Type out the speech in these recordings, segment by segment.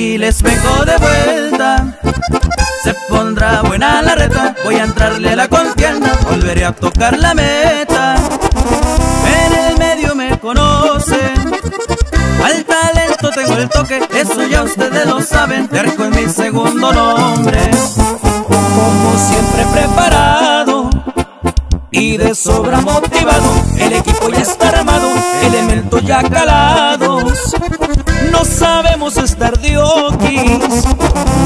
les vengo de vuelta. Se pondrá buena la reta, voy a entrarle a la contienda, volveré a tocar la meta. En el medio me conocen, al talento tengo el toque, eso ya ustedes lo saben, terco en mi segundo nombre. Como siempre preparado y de sobra motivado, el equipo ya está armado, elementos ya calados. No sabemos estar diokis,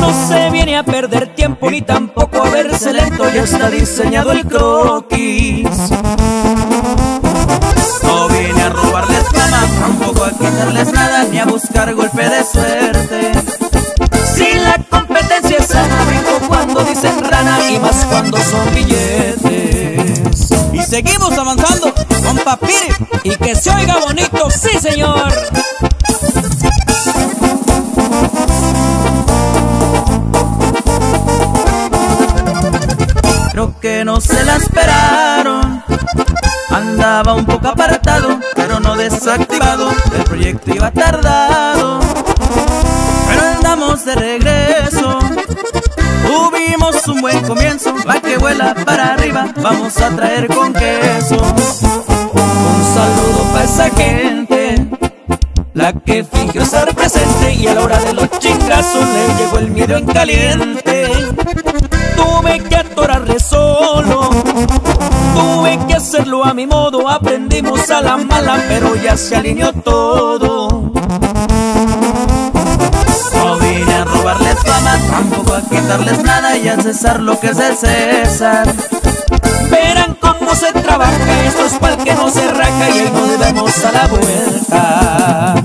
no se viene a perder tiempo ni tampoco a verse lento, ya está diseñado el croquis. No vine a robarles fama, tampoco a quitarles nada, ni a buscar golpe de suerte. Si la competencia es sana, vengo cuando dicen rana y más cuando son billetes. Y seguimos avanzando con Papiri y que se oiga bonito, sí señor. No se la esperaron. Andaba un poco apartado, pero no desactivado. El proyecto iba tardado. Pero andamos de regreso. Tuvimos un buen comienzo, va que vuela para arriba, vamos a traer con queso. Un saludo para esa gente, la que fingió estar presente y a la hora de los chingazos le llegó el miedo en caliente. Tuve que atorarle solo, tuve que hacerlo a mi modo, aprendimos a la mala, pero ya se alineó todo. No vine a robarles fama, tampoco a quitarles nada y a cesar lo que es de César. Verán cómo se trabaja, esto es pa'l que no se raja y ahí nos vemos a la vuelta.